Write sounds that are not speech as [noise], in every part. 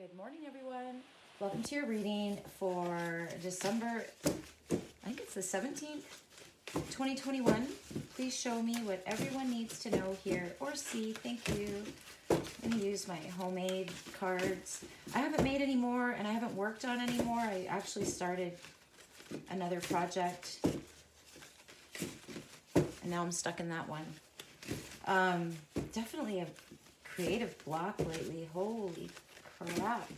Good morning, everyone. Welcome to your reading for December, I think it's the 17th, 2021. Please show me what everyone needs to know here or see. Thank you. I'm going to use my homemade cards. I haven't made any more and I haven't worked on any more. I actually started another project and now I'm stuck in that one. Um, definitely a creative block lately. Holy crap.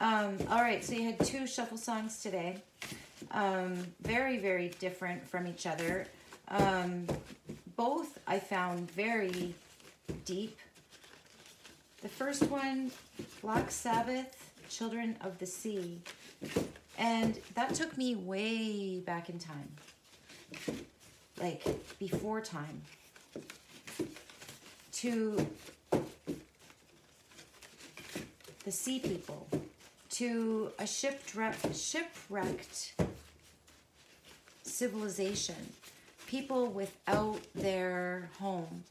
Um, all right, so you had two shuffle songs today. Um, very, very different from each other. Um, both I found very deep. The first one, Black Sabbath, Children of the Sea. And that took me way back in time. Like before time. To the sea people to a shipwrecked, shipwrecked civilization, people without their home,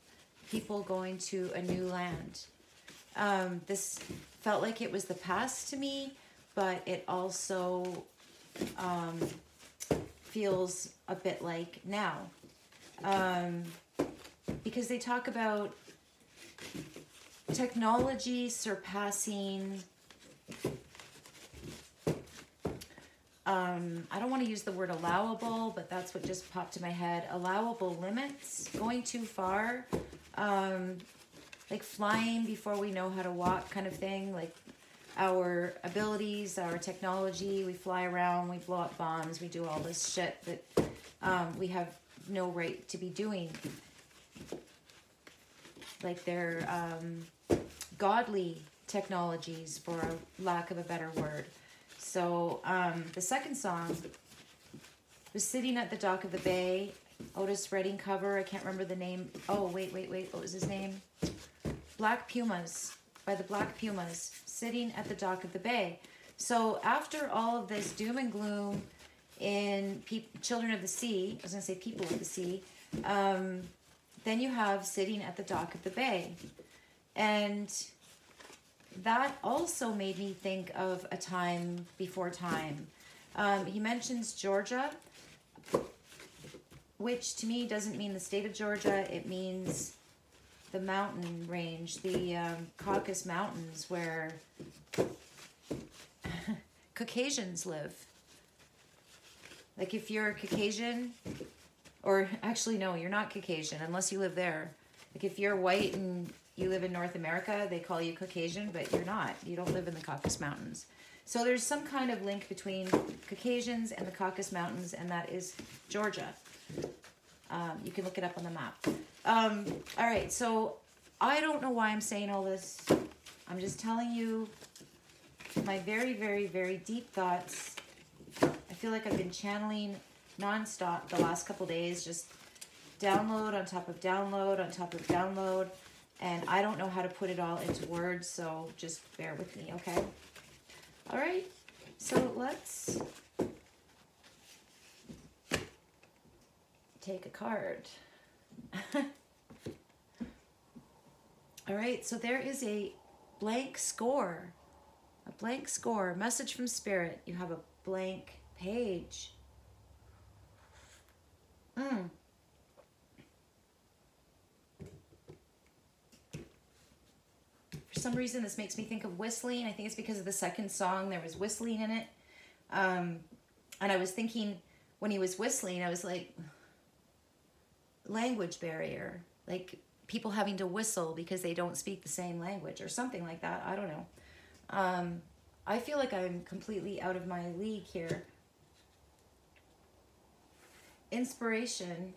people going to a new land. Um, this felt like it was the past to me, but it also um, feels a bit like now. Um, because they talk about technology surpassing um, I don't want to use the word allowable, but that's what just popped to my head. Allowable limits, going too far, um, like flying before we know how to walk, kind of thing. Like our abilities, our technology, we fly around, we blow up bombs, we do all this shit that um, we have no right to be doing. Like they're um, godly technologies, for lack of a better word. So um, the second song was Sitting at the Dock of the Bay. Otis Redding cover. I can't remember the name. Oh, wait, wait, wait. What was his name? Black Pumas by the Black Pumas. Sitting at the Dock of the Bay. So after all of this doom and gloom in Pe Children of the Sea, I was going to say People of the Sea, um, then you have Sitting at the Dock of the Bay. And that also made me think of a time before time. Um, he mentions Georgia, which to me doesn't mean the state of Georgia. It means the mountain range, the um, Caucasus Mountains, where [laughs] Caucasians live. Like if you're Caucasian, or [laughs] actually no, you're not Caucasian unless you live there. Like if you're white and you live in North America, they call you Caucasian, but you're not. You don't live in the Caucasus Mountains. So there's some kind of link between Caucasians and the Caucasus Mountains, and that is Georgia. Um, you can look it up on the map. Um, all right, so I don't know why I'm saying all this. I'm just telling you my very, very, very deep thoughts. I feel like I've been channeling nonstop the last couple days, just download on top of download on top of download and I don't know how to put it all into words, so just bear with me, okay? All right, so let's take a card. [laughs] all right, so there is a blank score, a blank score, message from spirit. You have a blank page. Mm. For some reason, this makes me think of whistling. I think it's because of the second song. There was whistling in it. Um, and I was thinking, when he was whistling, I was like, language barrier. Like people having to whistle because they don't speak the same language or something like that. I don't know. Um, I feel like I'm completely out of my league here. Inspiration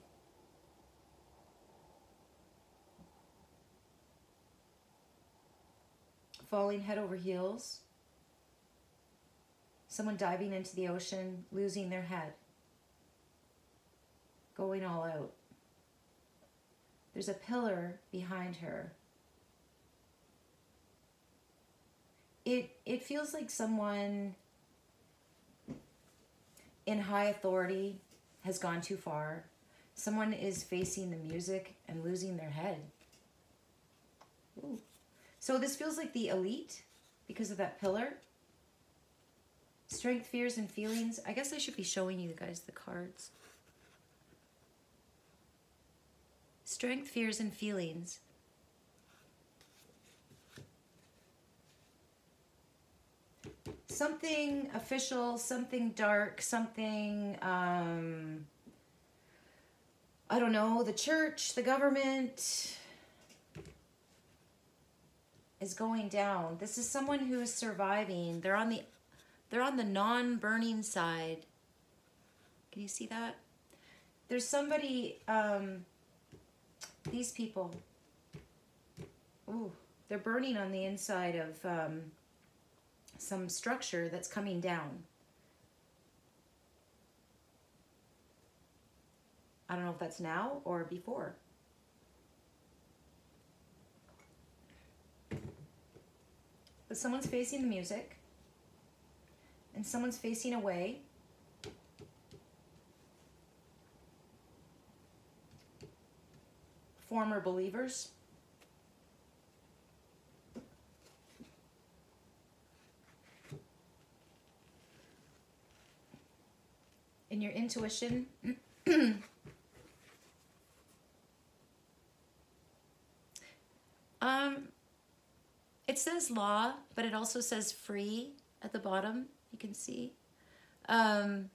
falling head over heels, someone diving into the ocean, losing their head, going all out. There's a pillar behind her. It, it feels like someone in high authority has gone too far. Someone is facing the music and losing their head. Ooh. So this feels like the elite because of that pillar. Strength, fears, and feelings. I guess I should be showing you guys the cards. Strength, fears, and feelings. Something official, something dark, something, um, I don't know, the church, the government is going down. This is someone who is surviving. They're on the they're on the non-burning side. Can you see that? There's somebody um these people. Ooh, they're burning on the inside of um some structure that's coming down. I don't know if that's now or before. But someone's facing the music and someone's facing away. Former believers. In your intuition, [clears throat] um, it says law, but it also says free at the bottom. You can see. Um,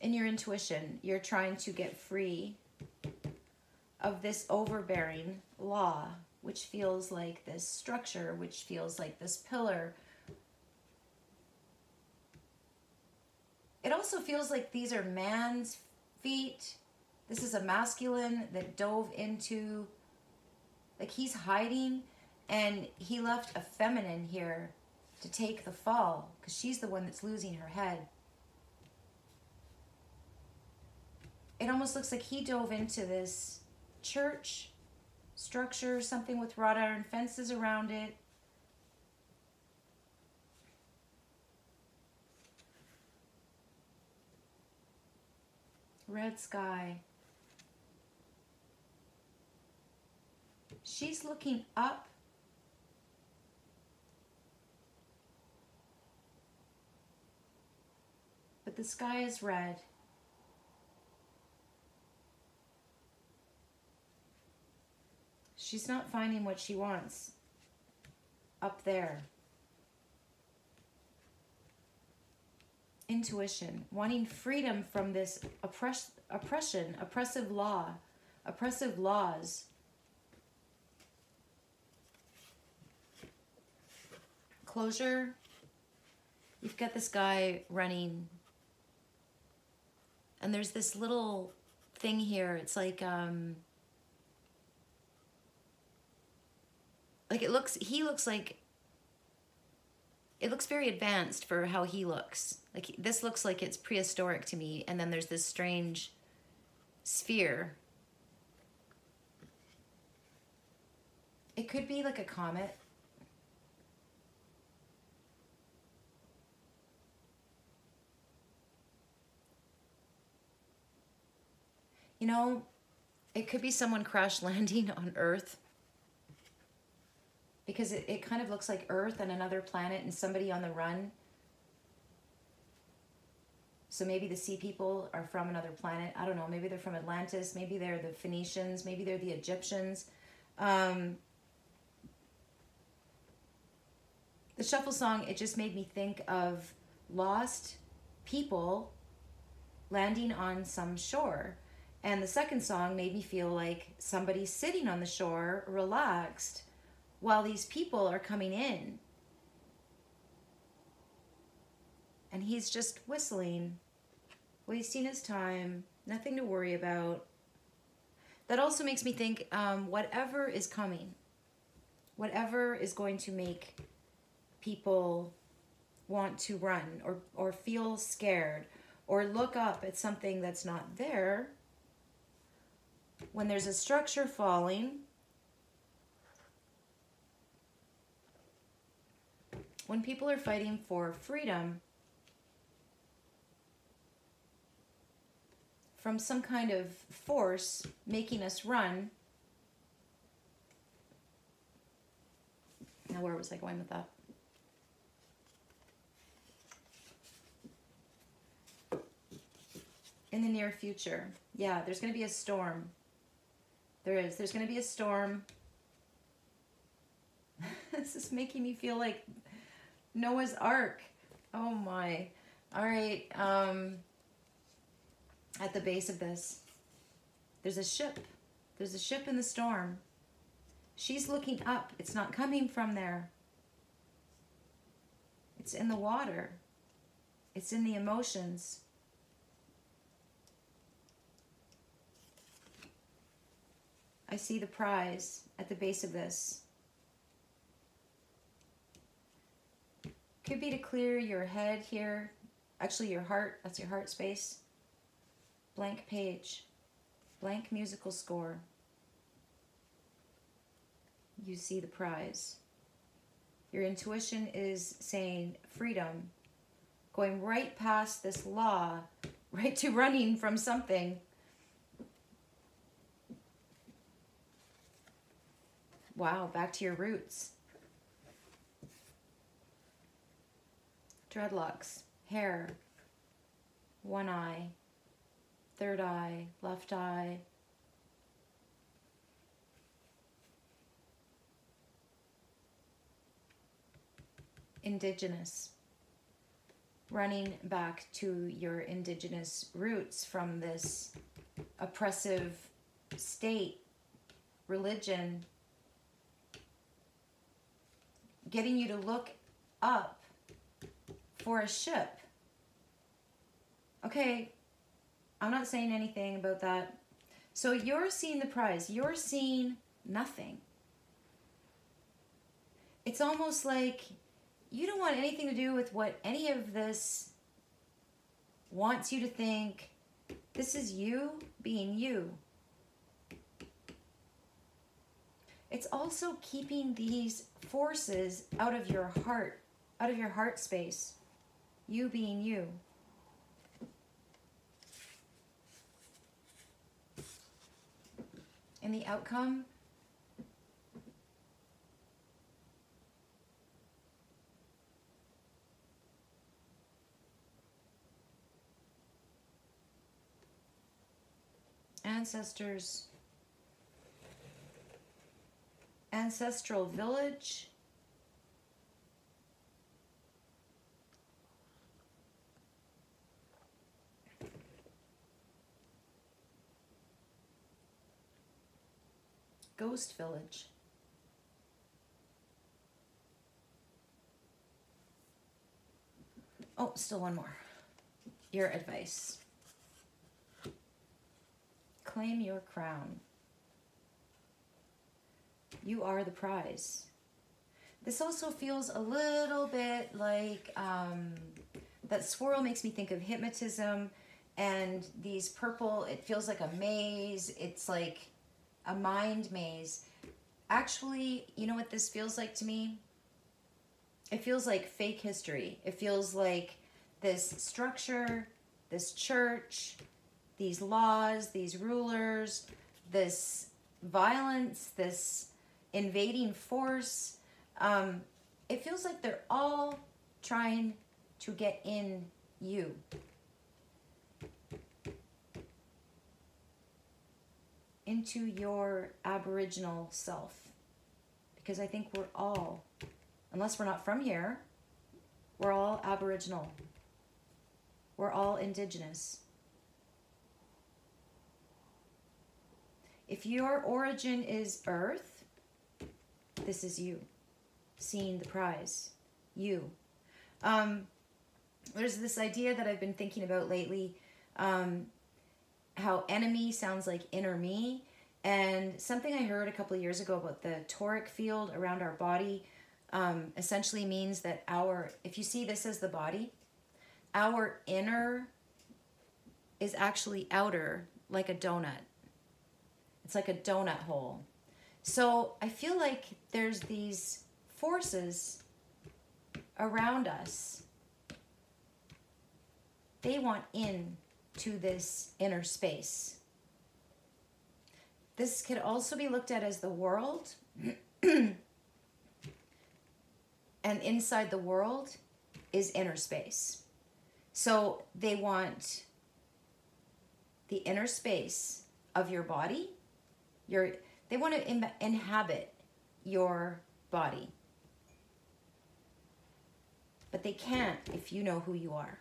in your intuition, you're trying to get free of this overbearing law, which feels like this structure, which feels like this pillar. It also feels like these are man's feet. This is a masculine that dove into, like he's hiding and he left a feminine here to take the fall because she's the one that's losing her head. It almost looks like he dove into this church structure, something with wrought iron fences around it. Red sky. She's looking up but the sky is red. She's not finding what she wants up there. Intuition, wanting freedom from this oppress, oppression, oppressive law, oppressive laws. Closure. You've got this guy running and there's this little thing here. It's like, um, like it looks, he looks like, it looks very advanced for how he looks. Like this looks like it's prehistoric to me. And then there's this strange sphere. It could be like a comet. You know, it could be someone crash landing on Earth because it, it kind of looks like Earth and another planet and somebody on the run. So maybe the sea people are from another planet. I don't know. Maybe they're from Atlantis. Maybe they're the Phoenicians. Maybe they're the Egyptians. Um, the shuffle song, it just made me think of lost people landing on some shore and the second song made me feel like somebody sitting on the shore, relaxed, while these people are coming in. And he's just whistling, wasting his time, nothing to worry about. That also makes me think um, whatever is coming, whatever is going to make people want to run or, or feel scared or look up at something that's not there when there's a structure falling, when people are fighting for freedom from some kind of force making us run. Now, where was I going with that? In the near future. Yeah, there's going to be a storm there is. There's going to be a storm. [laughs] this is making me feel like Noah's Ark. Oh my. All right. Um, at the base of this, there's a ship. There's a ship in the storm. She's looking up. It's not coming from there. It's in the water. It's in the emotions. I see the prize at the base of this. Could be to clear your head here. Actually, your heart. That's your heart space. Blank page. Blank musical score. You see the prize. Your intuition is saying freedom. Going right past this law, right to running from something. Wow, back to your roots. Dreadlocks, hair, one eye, third eye, left eye. Indigenous. Running back to your indigenous roots from this oppressive state, religion, getting you to look up for a ship. Okay, I'm not saying anything about that. So you're seeing the prize, you're seeing nothing. It's almost like you don't want anything to do with what any of this wants you to think. This is you being you. It's also keeping these forces out of your heart, out of your heart space. You being you. And the outcome ancestors ancestral village. Ghost village. Oh still one more. Your advice. Claim your crown you are the prize. This also feels a little bit like um, that swirl makes me think of hypnotism and these purple, it feels like a maze. It's like a mind maze. Actually, you know what this feels like to me? It feels like fake history. It feels like this structure, this church, these laws, these rulers, this violence, this invading force. Um, it feels like they're all trying to get in you. Into your Aboriginal self. Because I think we're all, unless we're not from here, we're all Aboriginal. We're all Indigenous. If your origin is Earth, this is you seeing the prize. You. Um, there's this idea that I've been thinking about lately um, how enemy sounds like inner me. And something I heard a couple years ago about the toric field around our body um, essentially means that our, if you see this as the body, our inner is actually outer like a donut. It's like a donut hole. So I feel like there's these forces around us. They want in to this inner space. This could also be looked at as the world. [clears throat] and inside the world is inner space. So they want the inner space of your body. Your they want to Im- inhabit your body. But they can't if you know who you are.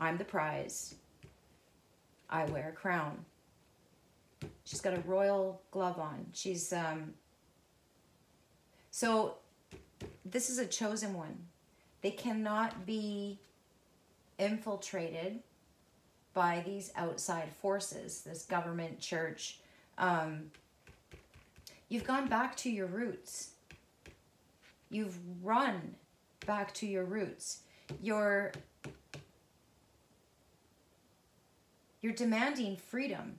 I'm the prize. I wear a crown. She's got a royal glove on. She's um so this is a chosen one. They cannot be infiltrated by these outside forces, this government, church. Um, you've gone back to your roots. You've run back to your roots. You're you're demanding freedom.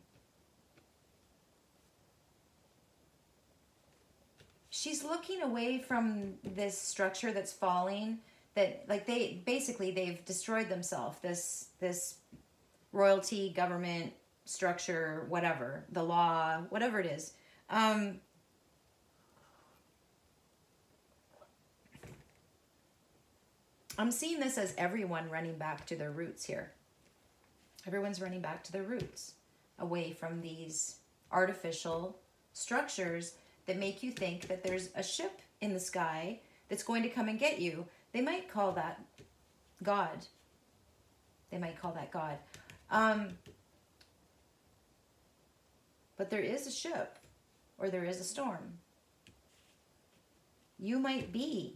She's looking away from this structure that's falling that like they basically they've destroyed themselves this this royalty government structure whatever the law whatever it is um i'm seeing this as everyone running back to their roots here everyone's running back to their roots away from these artificial structures that make you think that there's a ship in the sky that's going to come and get you they might call that God. They might call that God. Um, but there is a ship or there is a storm. You might be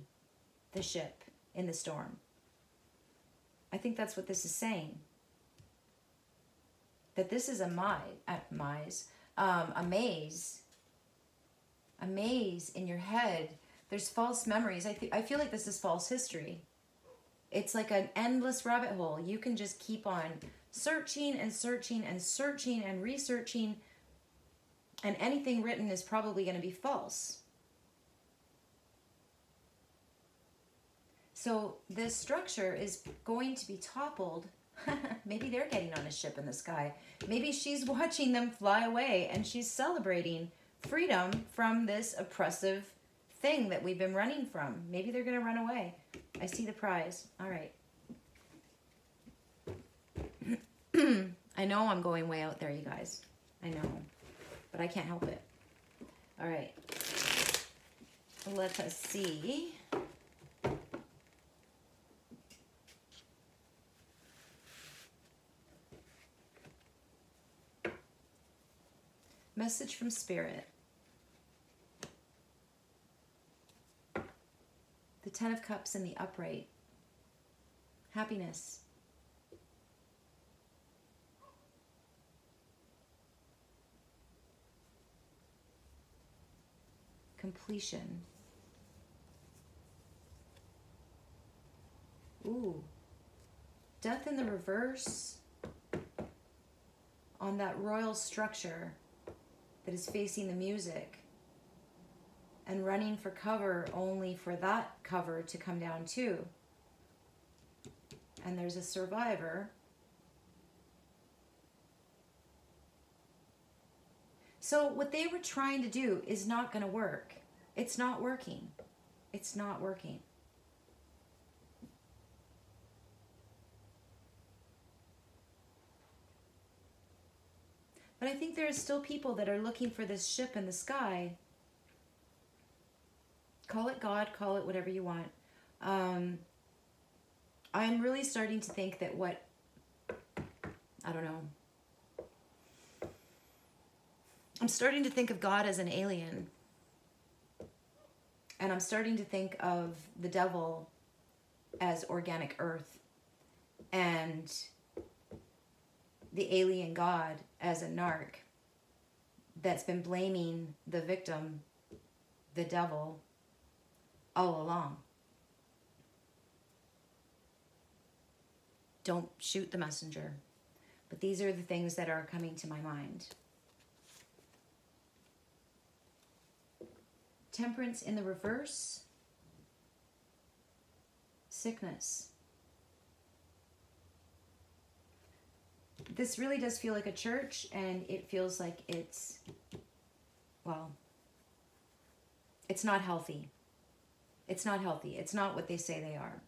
the ship in the storm. I think that's what this is saying. That this is a maze, um, a maze, a maze in your head there's false memories. I, I feel like this is false history. It's like an endless rabbit hole. You can just keep on searching and searching and searching and researching, and anything written is probably going to be false. So, this structure is going to be toppled. [laughs] Maybe they're getting on a ship in the sky. Maybe she's [laughs] watching them fly away and she's celebrating freedom from this oppressive thing that we've been running from. Maybe they're going to run away. I see the prize. All right. I know I'm going way out there, you guys. I know. But I can't help it. All right. Let us see. Message from Spirit. the Ten of Cups and the upright. Happiness. Completion. Ooh. Death in the reverse on that royal structure that is facing the music and running for cover only for that cover to come down too. And there's a survivor. So, what they were trying to do is not going to work. It's not working. It's not working. But I think there are still people that are looking for this ship in the sky call it God, call it whatever you want. Um, I'm really starting to think that what, I don't know. I'm starting to think of God as an alien. And I'm starting to think of the devil as organic earth. And the alien God as a narc that's been blaming the victim, the devil, all along. Don't shoot the messenger. But these are the things that are coming to my mind. Temperance in the reverse. Sickness. This really does feel like a church, and it feels like it's, well, it's not healthy. It's not healthy. It's not what they say they are.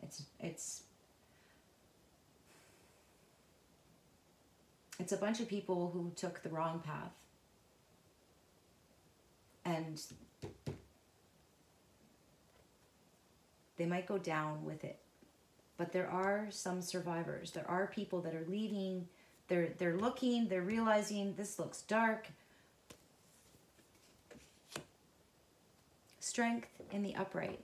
It's it's It's a bunch of people who took the wrong path. And they might go down with it. But there are some survivors. There are people that are leaving. They're they're looking, they're realizing this looks dark. Strength in the upright.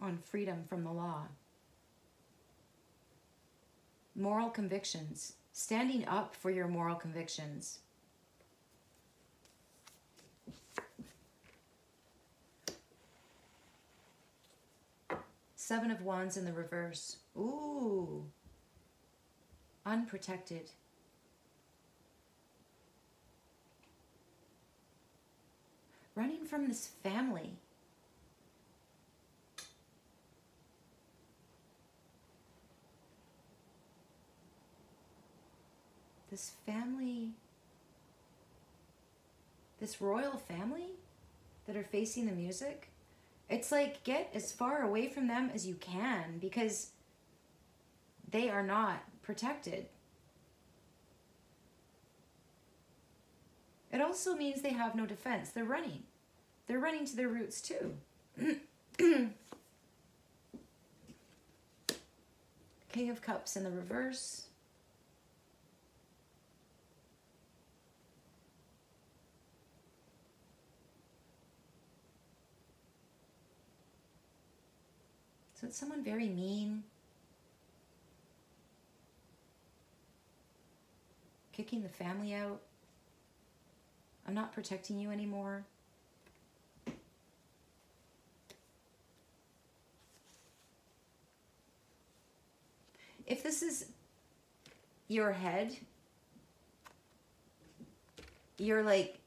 On freedom from the law moral convictions, standing up for your moral convictions. Seven of Wands in the reverse. Ooh. Unprotected. Running from this family. this family, this royal family that are facing the music, it's like get as far away from them as you can because they are not protected. It also means they have no defense. They're running. They're running to their roots too. [clears throat] King of Cups in the reverse. So it's someone very mean, kicking the family out. I'm not protecting you anymore. If this is your head, you're like,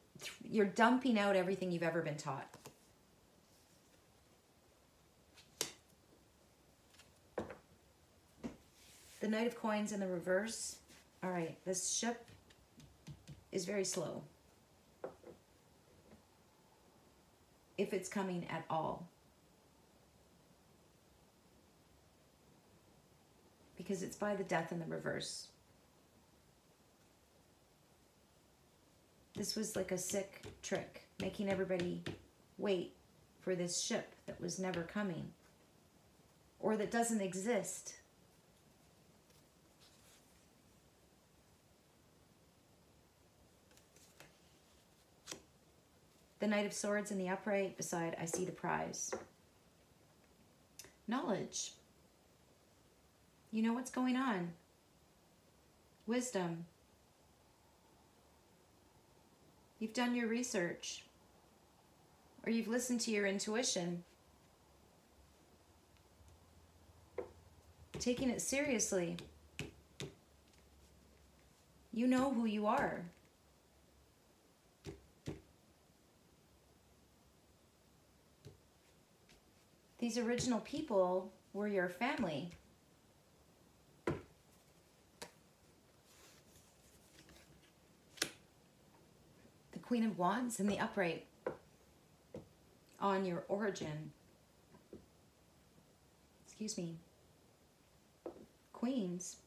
you're dumping out everything you've ever been taught. The Knight of Coins in the reverse. All right, this ship is very slow. If it's coming at all. Because it's by the death in the reverse. This was like a sick trick, making everybody wait for this ship that was never coming or that doesn't exist. The Knight of Swords in the upright beside I see the prize. Knowledge. You know what's going on. Wisdom. You've done your research. Or you've listened to your intuition. Taking it seriously. You know who you are. These original people were your family. The Queen of Wands and the upright on your origin. Excuse me. Queens.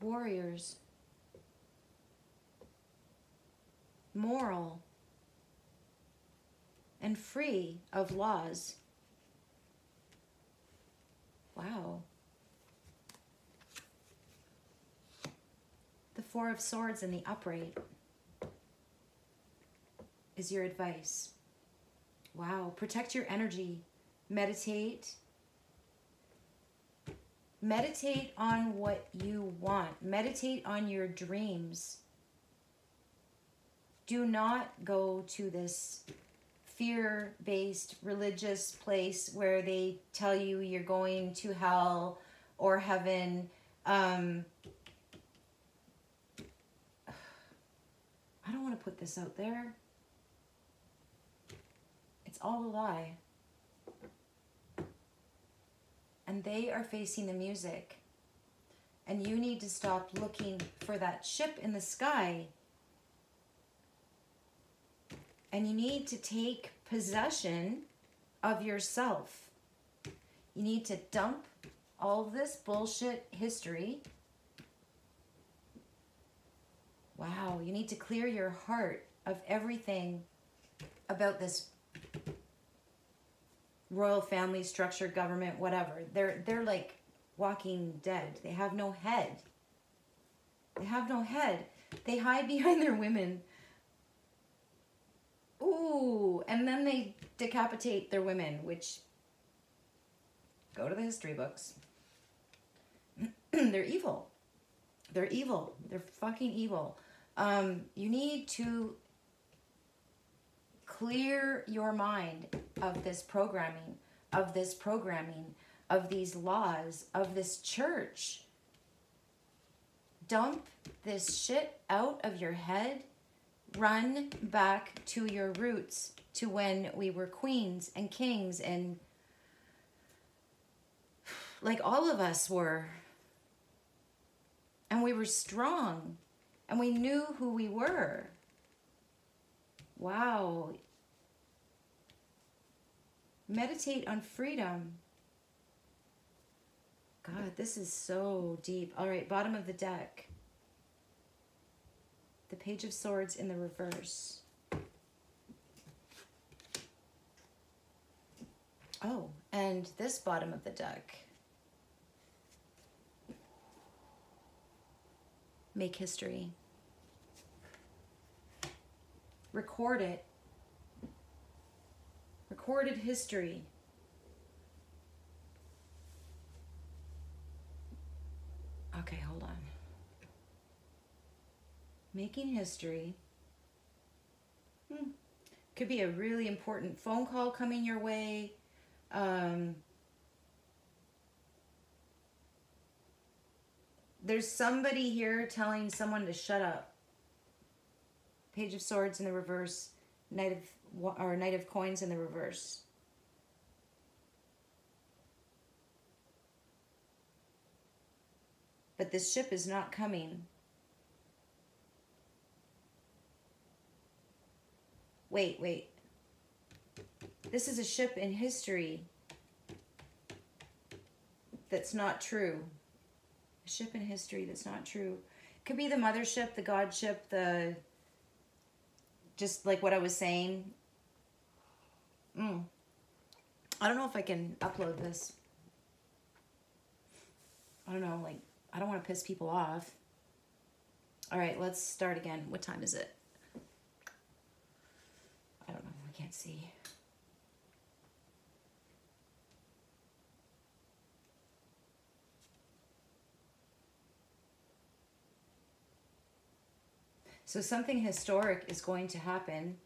Warriors. Moral, and free of laws. Wow. The Four of Swords and the upright is your advice. Wow. Protect your energy. Meditate. Meditate on what you want. Meditate on your dreams do not go to this fear based religious place where they tell you you're going to hell or heaven. Um, [sighs] I don't want to put this out there. It's all a lie. And they are facing the music. And you need to stop looking for that ship in the sky and you need to take possession of yourself. You need to dump all this bullshit history. Wow, you need to clear your heart of everything about this royal family structure, government, whatever. They're they're like walking dead. They have no head. They have no head. They hide [laughs] behind their women. Ooh, and then they decapitate their women, which go to the history books. [clears throat] They're evil. They're evil. They're fucking evil. Um, you need to clear your mind of this programming, of this programming, of these laws, of this church. Dump this shit out of your head. Run back to your roots, to when we were queens and kings and like all of us were. And we were strong and we knew who we were. Wow. Meditate on freedom. God, this is so deep. All right, bottom of the deck. The Page of Swords in the reverse. Oh, and this bottom of the deck. Make history. Record it. Recorded history. Okay, hold on. Making history. Hmm. Could be a really important phone call coming your way. Um, there's somebody here telling someone to shut up. Page of Swords in the reverse, Knight of or Knight of Coins in the reverse. But this ship is not coming. Wait, wait. This is a ship in history that's not true. A ship in history that's not true. Could be the mothership, the godship, the just like what I was saying. Mm. I don't know if I can upload this. I don't know, like I don't want to piss people off. All right, let's start again. What time is it? I don't know. I can't see. So something historic is going to happen.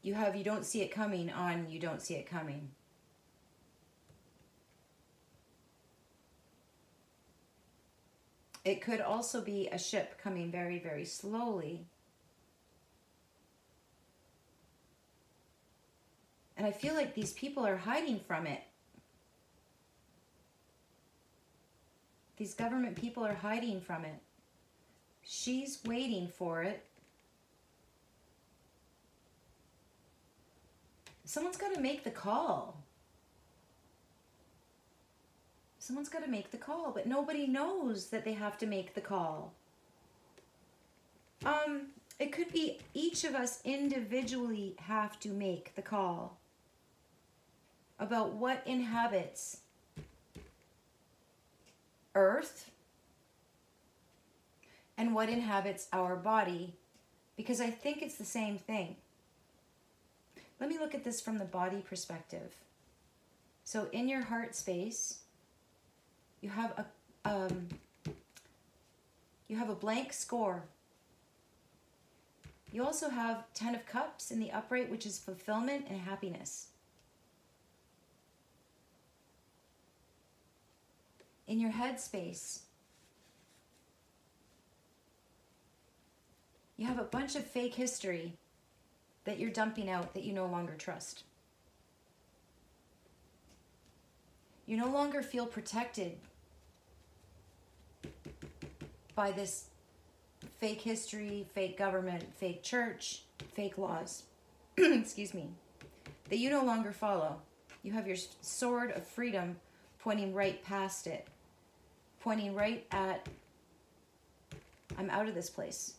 You have you don't see it coming on you don't see it coming. It could also be a ship coming very, very slowly. And I feel like these people are hiding from it. These government people are hiding from it. She's waiting for it. Someone's got to make the call. Someone's got to make the call, but nobody knows that they have to make the call. Um, it could be each of us individually have to make the call about what inhabits earth and what inhabits our body because I think it's the same thing. Let me look at this from the body perspective. So in your heart space, you have a um, you have a blank score. You also have 10 of cups in the upright, which is fulfillment and happiness. In your head space, you have a bunch of fake history that you're dumping out that you no longer trust. You no longer feel protected by this fake history, fake government, fake church, fake laws. [clears throat] Excuse me. That you no longer follow. You have your sword of freedom pointing right past it, pointing right at, I'm out of this place.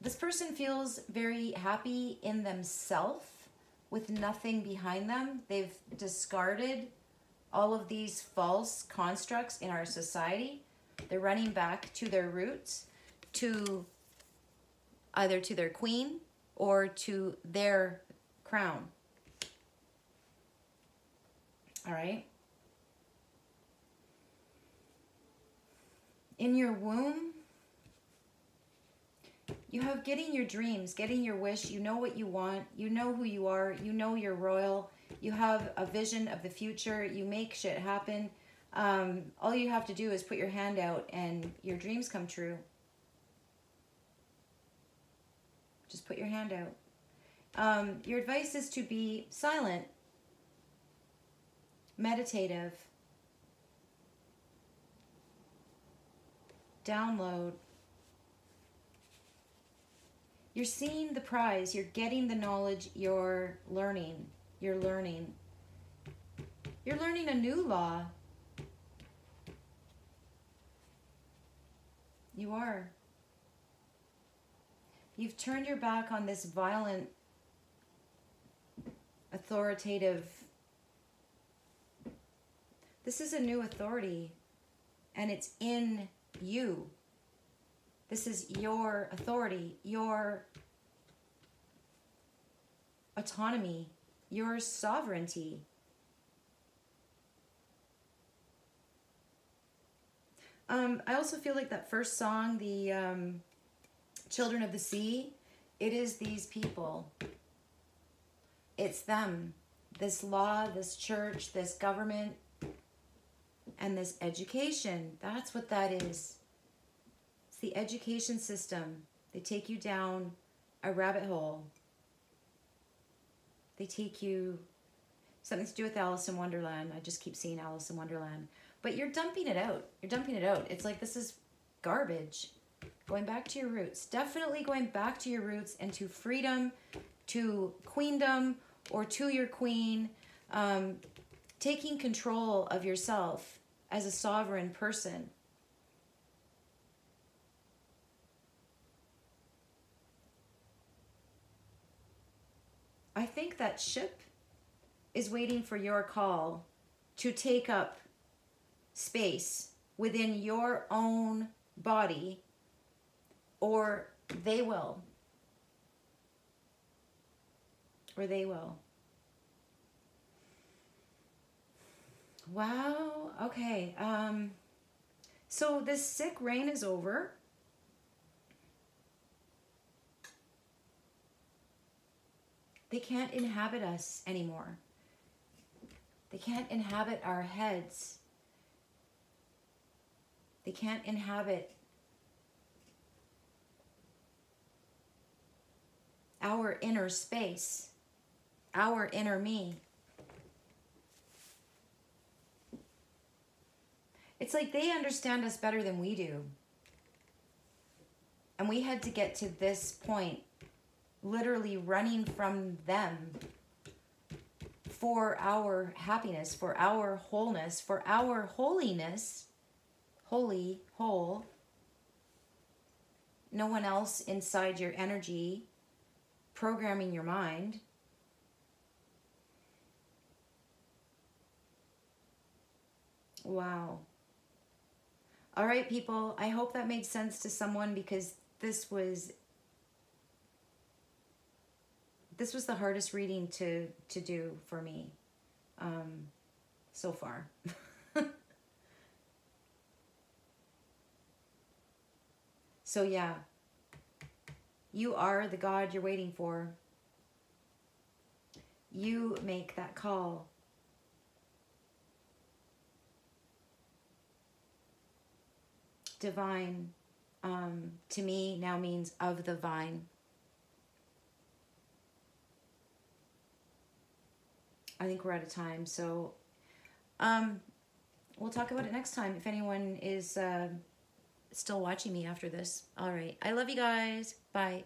This person feels very happy in themselves with nothing behind them. They've discarded all of these false constructs in our society. They're running back to their roots, to either to their queen or to their crown. All right. In your womb, you have getting your dreams, getting your wish. You know what you want. You know who you are. You know you're royal. You have a vision of the future. You make shit happen. Um, all you have to do is put your hand out and your dreams come true. Just put your hand out. Um, your advice is to be silent, meditative, download. You're seeing the prize, you're getting the knowledge, you're learning. You're learning. You're learning a new law. You are. You've turned your back on this violent, authoritative. This is a new authority, and it's in you. This is your authority, your autonomy, your sovereignty. Um, I also feel like that first song, the um, Children of the Sea, it is these people. It's them. This law, this church, this government, and this education. That's what that is. It's the education system. They take you down a rabbit hole. They take you something to do with Alice in Wonderland. I just keep seeing Alice in Wonderland. But you're dumping it out. You're dumping it out. It's like this is garbage. Going back to your roots. Definitely going back to your roots and to freedom, to queendom, or to your queen. Um, taking control of yourself as a sovereign person. I think that ship is waiting for your call to take up space within your own body, or they will. Or they will. Wow. Okay. Um, so this sick reign is over. They can't inhabit us anymore. They can't inhabit our heads. They can't inhabit our inner space, our inner me. It's like they understand us better than we do. And we had to get to this point, literally running from them for our happiness, for our wholeness, for our holiness, holy, whole. No one else inside your energy programming your mind. Wow. All right, people, I hope that made sense to someone because this was this was the hardest reading to to do for me um, so far. [laughs] so yeah, you are the God you're waiting for. You make that call. divine um, to me now means of the vine. I think we're out of time, so um, we'll talk about it next time. If anyone is uh, still watching me after this. All right. I love you guys. Bye.